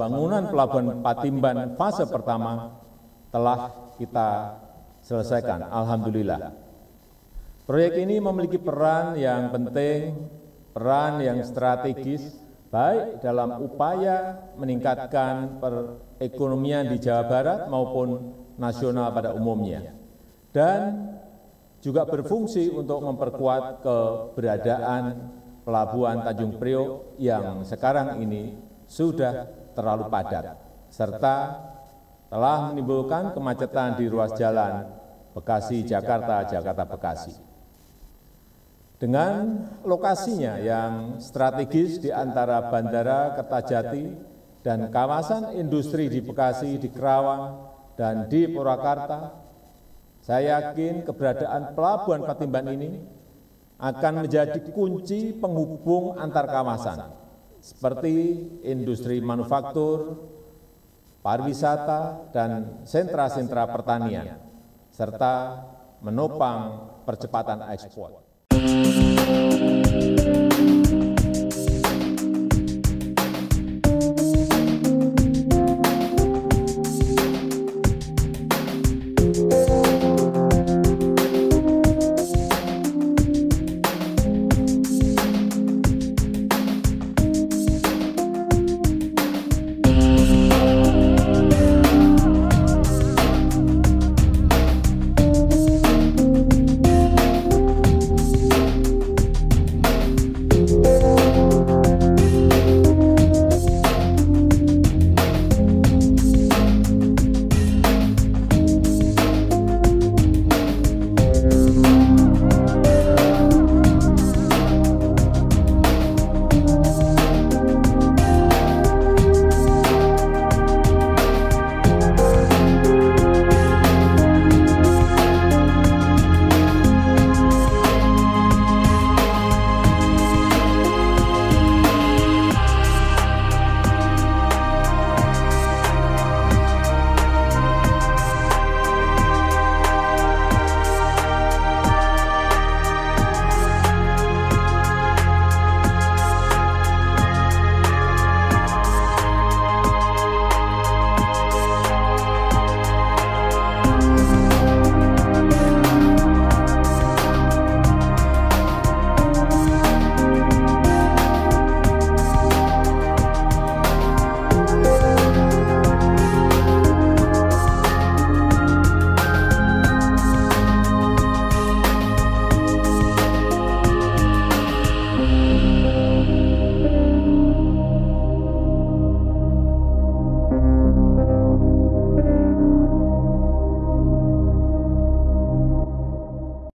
pembangunan Pelabuhan Patimban fase pertama telah kita selesaikan, Alhamdulillah. Proyek ini memiliki peran yang penting, peran yang strategis, baik dalam upaya meningkatkan perekonomian di Jawa Barat maupun nasional pada umumnya, dan juga berfungsi untuk memperkuat keberadaan Pelabuhan Tanjung Priok yang sekarang ini sudah terlalu padat, serta telah menimbulkan kemacetan di ruas jalan Bekasi-Jakarta, Jakarta-Bekasi. Dengan lokasinya yang strategis di antara Bandara Kertajati dan kawasan industri di Bekasi, di Kerawang, dan di Purwakarta, saya yakin keberadaan Pelabuhan Patimban ini akan menjadi kunci penghubung antar kawasan, seperti industri manufaktur, pariwisata, dan sentra-sentra pertanian, serta menopang percepatan ekspor.